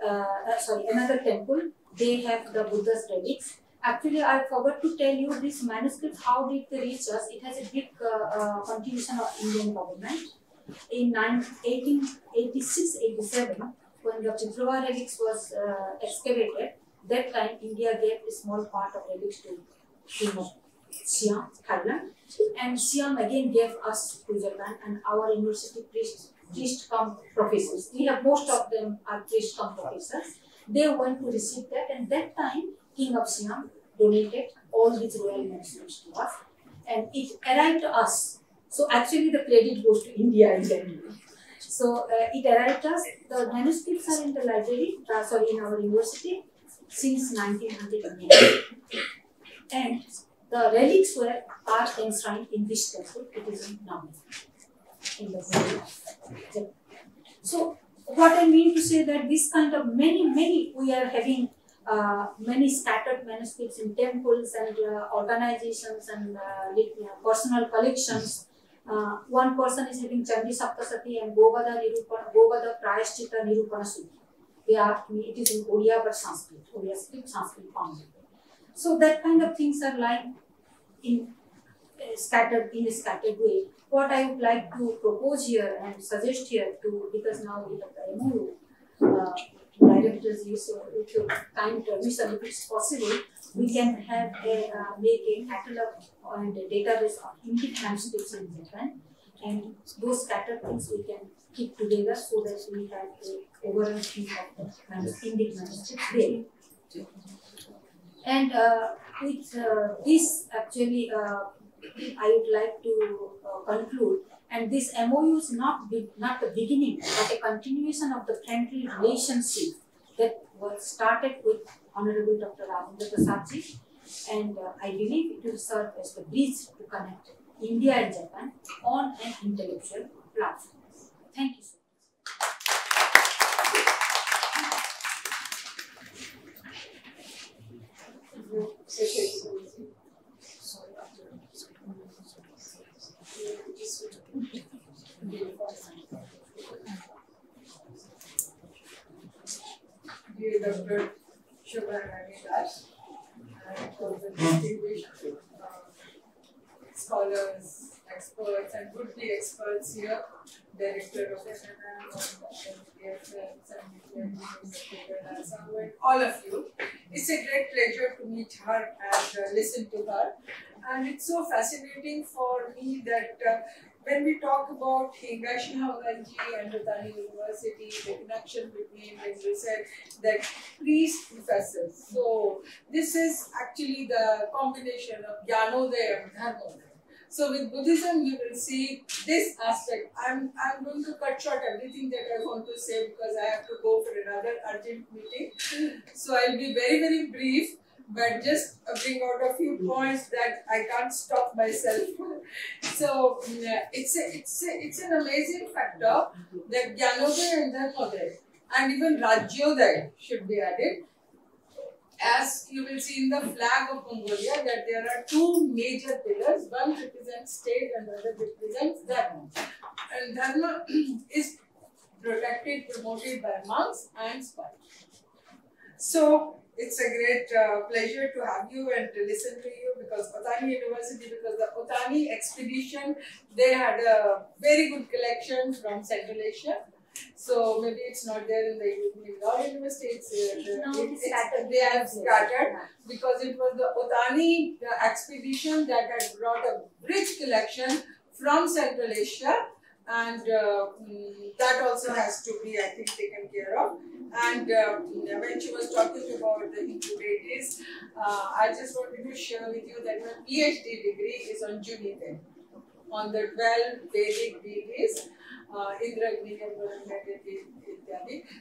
uh, uh, sorry, another temple. They have the Buddha's relics. Actually, I forgot to tell you this manuscript, how did they reach us? It has a big uh, uh, contribution of Indian government. In 1886-87, when the Chitrawala relics was uh, excavated, that time India gave a small part of relics to King Siam, Thailand. And Siam again gave us to Japan and our university priest, priest come professors. We have most of them are priest come professors. They went to receive that and that time King of Siam donated all his royal manuscripts to us and it arrived to us. So actually the credit goes to India in general. So uh, it arrived to us. The manuscripts are in the library, uh, sorry, in our university since 1900. and the relics were are enshrined in this temple. It is in Nami, in the. So what I mean to say that this kind of many, many we are having uh, many scattered manuscripts in temples and uh, organizations and uh, personal collections. Uh, one person is having Chandi Saptasati and Govada Nirupana, Govada Prayashchita Nirupana Sutra. They are, it is in Oriya but Sanskrit, Oriya script, Sanskrit founded. So that kind of things are lying in uh, scattered in a scattered way. What I would like to propose here and suggest here to because now we have the MOU, directors, you so your kind permission, if it's possible, we can have a uh, make a catalog and a database of Indian manuscripts in Japan, and those scattered things we can keep together so that we have a overall view of the Indic manuscripts there. And uh, with uh, this, actually, uh, I would like to uh, conclude. And this MOU is not be- not the beginning, but a continuation of the friendly relationship that was started with Honorable Dr. Ravindra Prasadji. And uh, I believe it will serve as the bridge to connect India and Japan on an intellectual platform. Thank you so much. Dear Dr. Shubharani Das, and the distinguished uh, scholars, experts, and would-be experts here, Director of and all of you. It's a great pleasure to meet her and uh, listen to her. And it's so fascinating for me that uh, when we talk about Higashi Honganji and Otani University, the connection between, when you said that priest professors. So this is actually the combination of Gyanodaya and Dharmoday. So with Buddhism, you will see this aspect. I'm, I'm going to cut short everything that I want to say because I have to go for another urgent meeting. So I'll be very, very brief, but just bring out a few points that I can't stop myself. So mm, it's a, it's a, it's an amazing factor that Gyanodaya and Dharmoday and even Rajyodaya should be added. As you will see in the flag of Mongolia, that there are two major pillars. One represents state and other represents dharma. And dharma is protected, promoted by monks and spies. So it's a great uh, pleasure to have you and to listen to you because Otani University, because the Otani expedition, they had a very good collection from Central Asia. So maybe it's not there in the in Law University. It's, uh, No, it- it's it's- scattered. they have scattered because it was the Otani uh, expedition that had brought a rich collection from Central Asia, and uh, mm, that also has to be, I think, taken care of. And uh, when she was talking about the deities, uh, I just wanted to share with you that my PhD degree is on Juniten, on the 12 Vedic deities. Uh, Indra, Ityadi.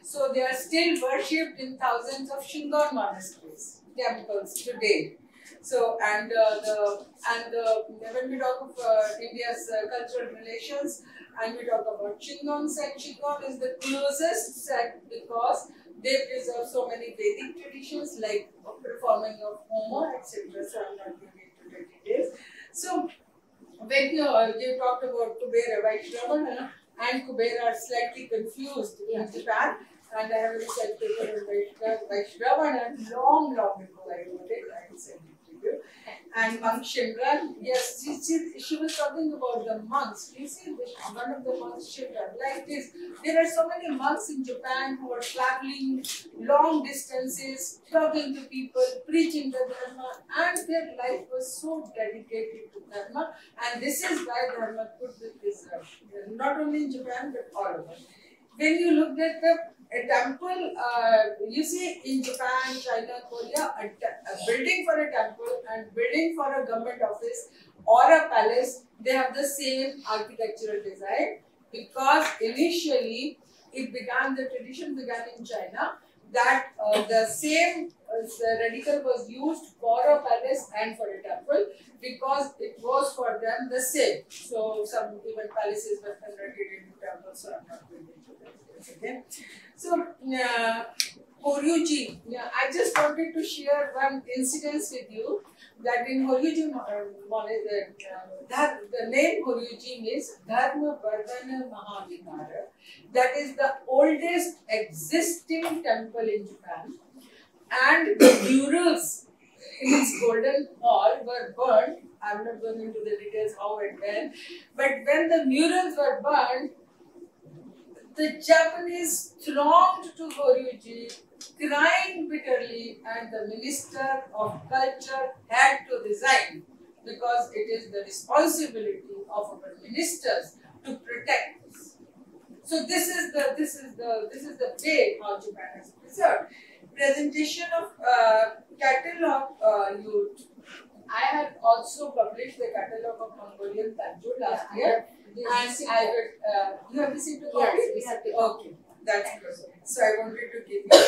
So they are still worshipped in thousands of Shingon monasteries, temples today. So and uh, the and the, when we talk of uh, India's uh, cultural relations and we talk about Shingon sect, Shingon is the closest sect because they preserve so many Vedic traditions like performing of Homa, etc. So I'm not going into the details. So when you, uh, you talked about Kubera Vaishravana and Kubera are slightly confused Yeah. in Japan. And I have a research paper on Vaishravana long, long ago I wrote it. I will And Monk Shinran, yes, she, she, she was talking about the monks. You see, one of the monks, Shinran, like this. There are so many monks in Japan who are traveling long distances, talking to people, preaching the Dharma, and their life was so dedicated to Dharma. And this is why Dharma could be preserved, not only in Japan but all over. When you looked at the a temple, uh, you see in Japan, China, Korea, a, a building for a temple and building for a government office or a palace, they have the same architectural design because initially it began, the tradition began in China that uh, the same uh, radical was used for a palace and for a temple because it was for them the same. So some even palaces were converted into temples, so I'm not going into that. Okay. So uh, Horyuji, yeah, I just wanted to share one incident with you that in Horyuji, uh, uh, the name Horyuji means Dharma Vardhana Mahavihara. That is the oldest existing temple in Japan. And the murals in its golden hall were burned. I'm not going into the details how and when, but when the murals were burned, the Japanese thronged to Horyuji crying bitterly and the minister of culture had to resign because it is the responsibility of our ministers to protect this. So this is the this is the this is the way how Japan has preserved. Presentation of uh, catalog uh, youth. I have also published the catalog of Mongolian Tanjur last year. And I will, uh, you have received a copy? Yes, we have the Okay, that's good. So I wanted to give you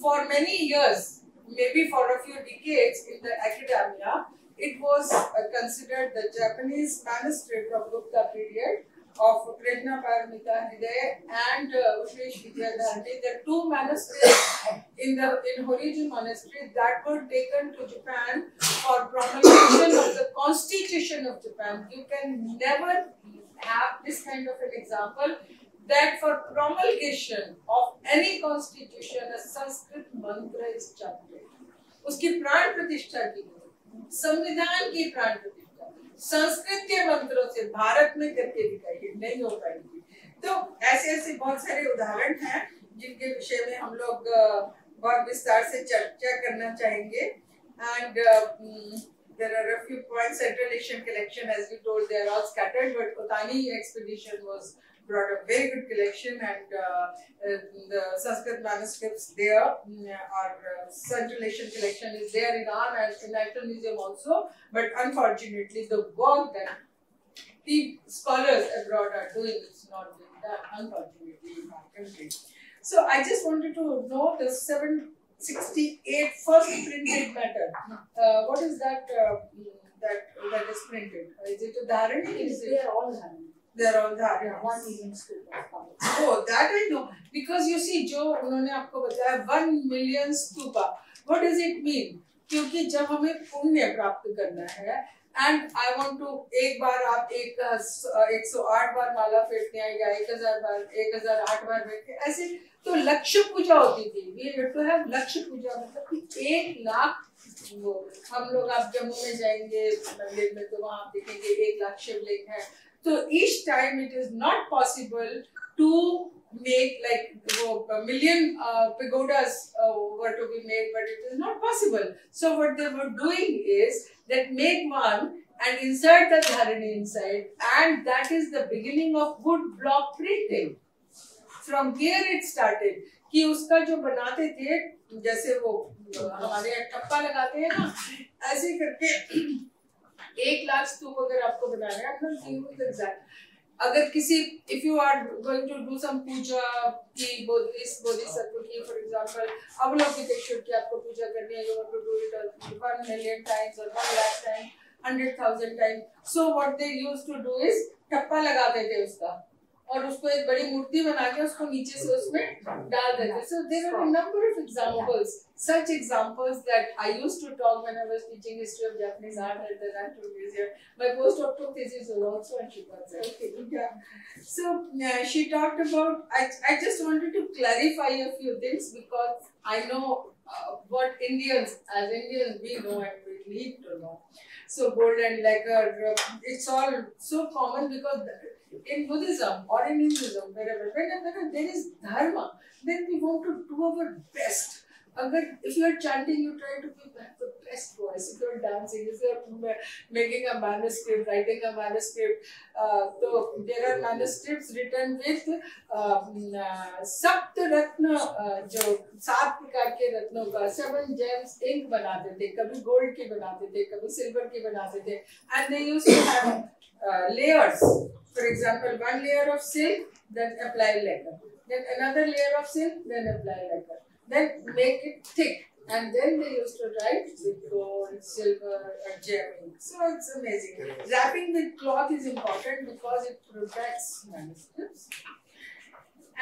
for many years, maybe for a few decades in the academia, it was uh, considered the Japanese manuscript of Gupta period of Prajna Paramita Hriday and uh, Ushresh Vidyadharani. There are two manuscripts in the in Horyuji monastery that were taken to Japan for promulgation of the constitution of Japan. You can never have this kind of an example that for promulgation of any constitution a Sanskrit mantra is chanted. उसकी प्राण प्रतिष्ठा की संविधान की प्राण प्रतिष्ठा संस्कृत के मंत्रों से भारत में करके दिखाई नहीं हो पाएगी तो ऐसे ऐसे बहुत सारे उदाहरण हैं जिनके विषय में हम लोग बहुत विस्तार से चर्चा करना चाहेंगे and there are a few points central asian collection as we told they are all scattered but otani expedition was brought a very good collection and uh, uh, the Sanskrit manuscripts there, mm, our uh, Central Asian collection is there in our National Museum also, but unfortunately the work that the scholars abroad are doing is not being done, unfortunately, in our country. So I just wanted to know the 768 first printed matter. Uh, what is that uh, that that is printed? Is it a Dharani? Is it? They are all Dharani. They're all that. Yeah, one million students. Oh, that I know. Because you see, जो उन्होंने आपको बताया one million stupa. What does it mean? क्योंकि जब हमें पुण्य प्राप्त करना है एंड आई वांट टू एक बार आप एक एक सौ आठ बार माला फेरते हैं या एक हज़ार बार एक हज़ार आठ बार बैठते ऐसे तो लक्ष्य पूजा होती थी वी टू हैव लक्ष्य पूजा मतलब कि एक लाख वो हम लोग आप जम्मू में जाएँगे मंदिर में तो वहाँ आप देखेंगे एक लाख शिवलिंग है So each time it is not possible to make like a million uh, pagodas uh, were to be made, but it is not possible. So what they were doing is that make one and insert the dharani inside, and that is the beginning of wood block printing. From here it started. कि उसका जो बनाते थे जैसे वो हमारे यहाँ टप्पा लगाते हैं ना ऐसे करके एक लाख स्तूप अगर आपको बनाना है अगर किसी if you are going to do some puja की इस बोधिसत्व की फॉर एग्जांपल अब लोग की आपको पूजा करनी है you want to do it one million times और one lakh time 100000 time so what they used to do is टप्पा लगा देते उसका। और उसको एक बड़ी मूर्ति बना के उसको नीचे से उसमें डाल देते so there are number of examples such examples that I used to talk when I was teaching history of Japanese art at the National Museum. My postdoctoral thesis was also on Shikatsu. Okay, yeah. So uh, she talked about. I I just wanted to clarify a few things because I know uh, what Indians as Indians we know and we need to know. So gold and lacquer, uh, it's all so common because in Buddhism or in Hinduism, wherever, whenever there is dharma, then we want to do our best. You are chanting, you try to be the best voice. If you are dancing, if you are making a manuscript, writing a manuscript, uh, so there are manuscripts written with uh, सप्त रत्न जो सात प्रकार के रत्नों का seven James ink बनाते थे कभी गोल्ड के बनाते थे कभी सिल्वर के बनाते थे and they used to have layers For example, one layer of silk, then apply lacquer. Then another layer of silk, then apply lacquer. Then make it thick. And then they used to write with gold, silver, and gemming. So it's amazing. Wrapping with cloth is important because it protects manuscripts.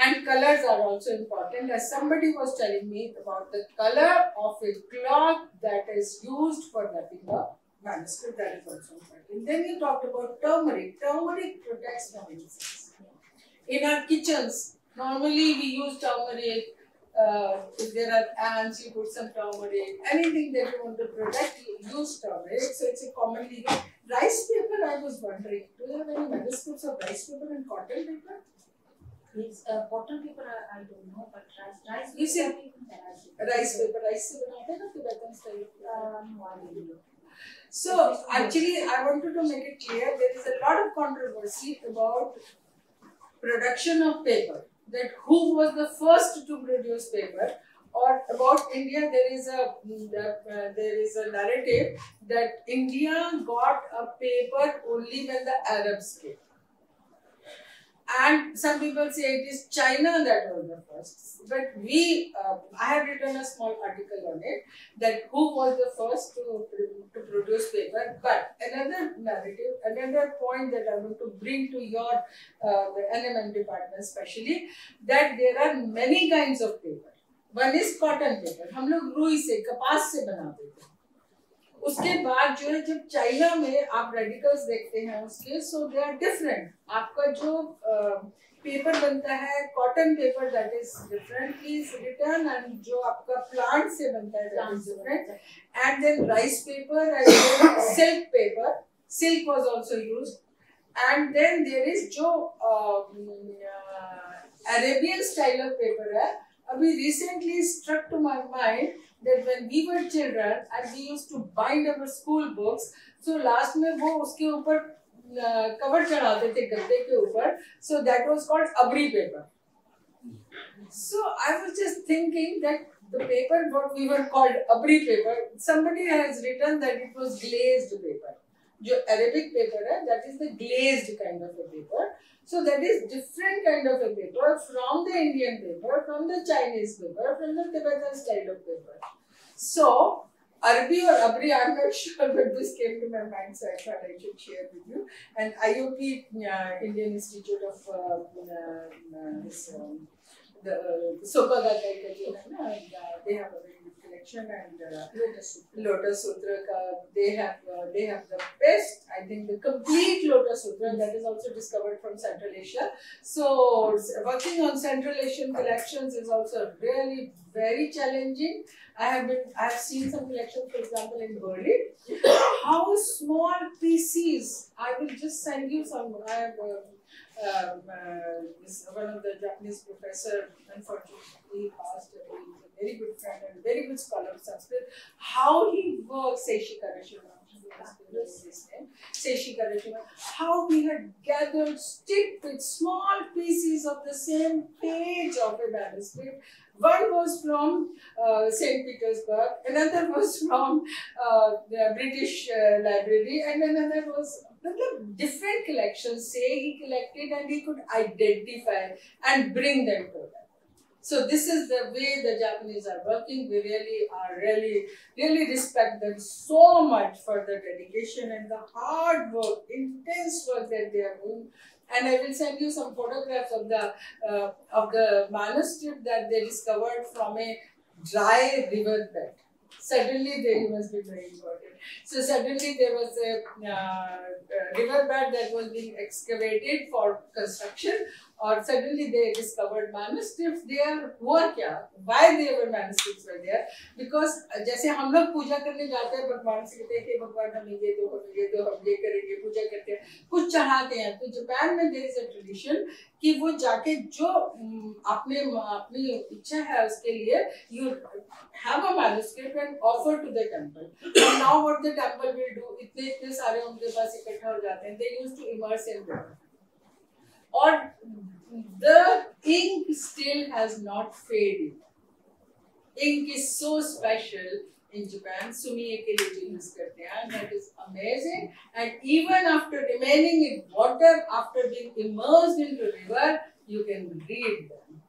And colors are also important. As somebody was telling me about the color of a cloth that is used for wrapping the manuscript, that is also important. Then you talked about turmeric. Turmeric protects insects. In our kitchens, normally we use turmeric uh, if there are ants, you put some turmeric, anything that you want to protect, you use turmeric. So it's a common thing. rice paper. I was wondering, do you have any manuscripts of rice paper and cotton paper? Yes, uh, cotton paper I, I don't know, but rice, rice paper. You see, rice paper, rice paper. Uh, no, I don't know. So actually, I wanted to make it clear there is a lot of controversy about production of paper. That who was the first to produce paper, or about India, there is a uh, there is a narrative that India got a paper only when the Arabs came And some people say it is China that was the first. But we, uh, I have written a small article on it that who was the first to, to produce paper. But another narrative, another point that I want to bring to your uh, the NMM department especially, that there are many kinds of paper. One is cotton paper. हम लोग रुई से कपास से बनाते थे उसके बाद जो है, जब चाइना में आप रेडिकल्स देखते हैं उसके सो दे आर डिफरेंट आपका जो पेपर बनता है cotton paper that is different is return and जो आपका प्लांट से बनता है that is different and then rice paper and silk paper silk was also used and then there is जो अरेबियन स्टाइल ऑफ़ पेपर है. अभी recently struck to my mind that when we were children and we used to bind our school books, so last में वो उसके ऊपर cover चढ़ाते थे गद्दे के ऊपर so that was called abri paper. So I was just thinking that the paper, what we were called abri paper, somebody has written that it was glazed paper. जो Arabic paper है, that is the glazed kind of a paper. So that is different kind of a paper from the Indian paper, from the Chinese paper, from the Tibetan style of paper. So Arabi or Abri, I'm not sure, but this came to my mind, so I thought I should share with you. And IOP, uh, Indian Institute of uh, uh, this, um, the uh, Soka Gakkai ka jo hai and, uh, they have a very good collection and uh, Lotus. Lotus Sutra ka, they have uh, they have the best I think the complete Lotus Sutra that is also discovered from Central Asia. So working on Central Asian collections is also really very challenging. I have been I have seen some collections for example in Berlin. How small pieces! I will just send you some. I have. Um, uh, one of the Japanese professor, unfortunately, passed away. A very good friend and very good scholar of Sanskrit. How he works, Seishi Karashima, hospital assistant, Seshi how we had gathered stick with small pieces of the same page of a manuscript. One was from uh, St. Petersburg, another was from uh, the British uh, Library, and another was different collections, say he collected and he could identify and bring them to us. So this is the way the Japanese are working. We really are really, really respect them so much for the dedication and the hard work, intense work that they are doing. And I will send you some photographs of the uh, of the manuscript that they discovered from a dry river bed. Suddenly, they must be very important. So suddenly there was a uh, river bed that was being excavated for construction, और suddenly they discovered manuscript there हुआ क्या? Why there manuscripts were there because जैसे हम लोग पूजा करने जाते हैं, भगवान से कहते हैं कि भगवान, हमें ये दो, हमें ये दो, हम ये करेंगे, पूजा करते हैं। कुछ चढ़ाते हैं। तो जापान में देयर इज़ अ ट्रेडिशन कि वो जाके जो अपने, अपनी इच्छा है उसके लिए you have a manuscript and offer to the temple now what the temple will do इतने इतने सारे उनके पास इकट्ठा हो जाते हैं। They used to immerse in water or the ink still has not faded. Ink is so special in Japan. Sumiye ke liye use karte hain. That is amazing. And even after remaining in water, after being immersed into river, you can read them.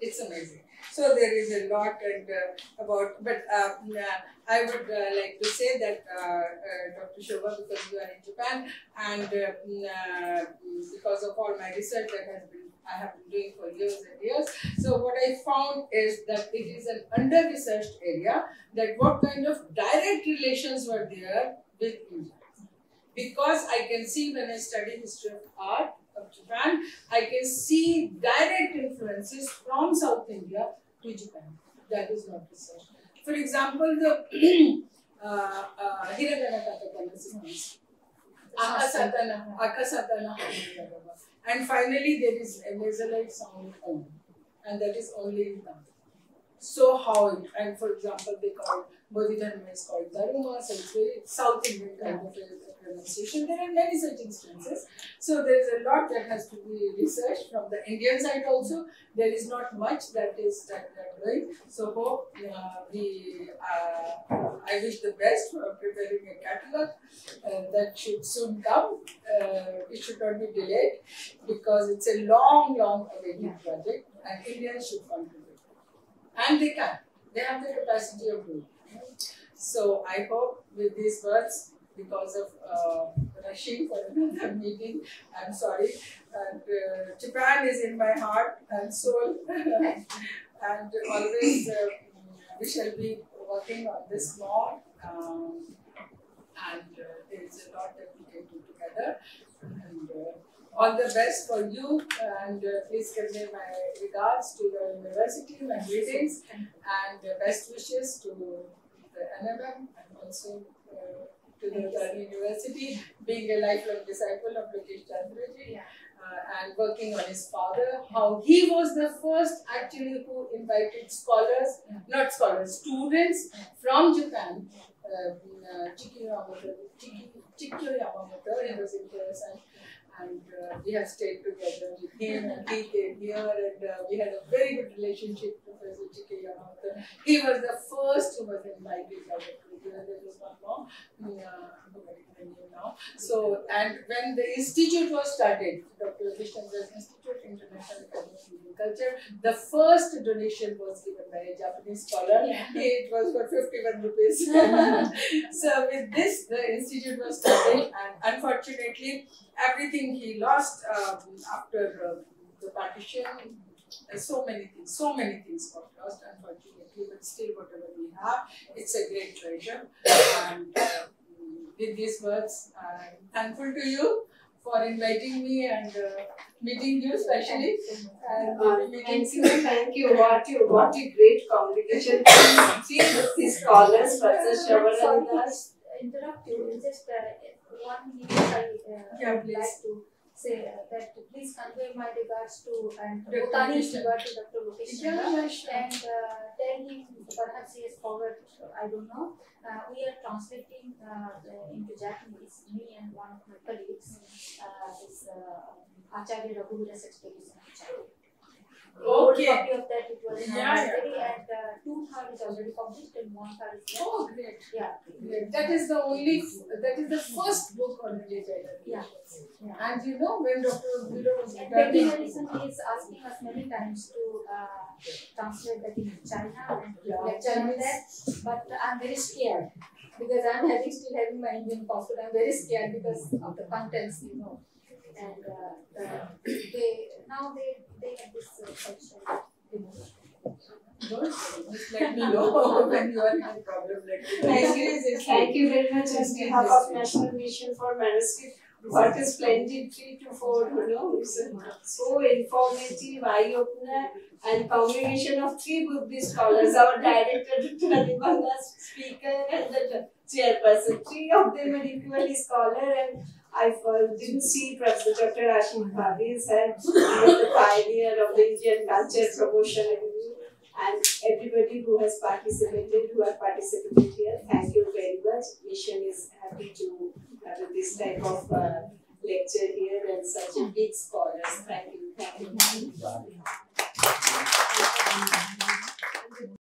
It's amazing. So there is a lot and uh, about, but uh, I would uh, like to say that uh, uh, Dr. Shobha, because you are in Japan, and uh, because of all my research that has been I have been doing for years and years. So what I found is that it is an under-researched area. That what kind of direct relations were there with India? Because I can see when I study history of art of Japan, I can see direct influences from South India to Japan. That is not research. For example, the uh, uh, Hiragana katakana systems. Akasatana, and finally there is a nasalized sound Om, and that is only in Tamil. So how it, and for example, they call Bodhidharma is called Dharma, so it's very South Indian kind of a pronunciation. There are many such instances. So there is a lot that has to be researched from the Indian side also. There is not much that is that are doing. So hope uh, we, uh, I wish the best for preparing a catalog uh, that should soon come. Uh, it should not be delayed because it's a long, long awaited project and Indians should contribute. And they can. They have the capacity of doing. So I hope with these words, because of uh, rushing for another meeting, I'm sorry. And uh, Japan is in my heart and soul, and always uh, we shall be working on this more. Um, and uh, there is a lot that we can do together. And uh, all the best for you, and uh, please convey my regards to the university, my greetings, and uh, best wishes to the NMM and also uh, to the Otani University, being a lifelong disciple of Lokesh Chandraji. Yeah. Uh, and working on his father, how he was the first actually who invited scholars, not scholars, students from Japan. Uh, uh, Chikyo Yamamoto, Chiki- Chikyo Yamamoto, he was in and uh, we have stayed together with him and he came here and uh, we had a very good relationship Professor Chike Yamamoto. He was the first who was invited by the the name now. So, and when the institute was started, Dr. Vishnandra's Institute, International Academy of Culture, the first donation was given by a Japanese scholar. It was for 51 rupees. so with this, the institute was started and unfortunately, everything he lost um, after uh, the partition. uh, so many things, so many things got lost, unfortunately, but still, whatever we it's a great treasure. And uh, with these words, I'm thankful to you for inviting me and uh, meeting you, especially. And Uh, maybe meeting Thank you, thank you. What you, what a great congregation. See, these scholars, Professor Shobha Rani Dash. interrupt you, just uh, one minute I uh, Yeah, please. like to say uh, that please convey my regards to and Dr. Bhutani's regard to Dr. Lokesh Yeah, sure. and uh, tell him perhaps he has forward I don't know. Uh, we are translating uh, into Japanese. Me and one of my colleagues uh, is uh, Acharya Raghu Vira's expedition. Acharya. Old Okay. copy of that it was in Yeah, our yeah. library and uh, two third is already published and one third is left. Oh, great. Yeah. Great. That is the only, that is the first book on village Yeah. Yeah. And you know, when Dr. Viro was And Betty Harrison is asking us many times to uh, translate that in China and Yeah. lecture on that. But I'm very scared because I'm having still having my Indian passport. I'm very scared because of the contents, you know. And uh, uh, they now they they have this uh, section. You don't just let me know when you are in problem. Let me know. Thank you, thank you very much on behalf of National Mission for Manuscript. What is plenty three to four, you know, it's so informative, eye opener, and combination of three Buddhist scholars. Our director, Dr. Adibanga, speaker, and the chairperson. Three of them are equally scholar, and I didn't see Professor Dr. Ashim and he the pioneer of the Indian culture promotion and everybody who has participated, who have participated here, thank you very much. Mission is happy to have this type of uh, lecture here and such a big scholars. Thank you. Thank you.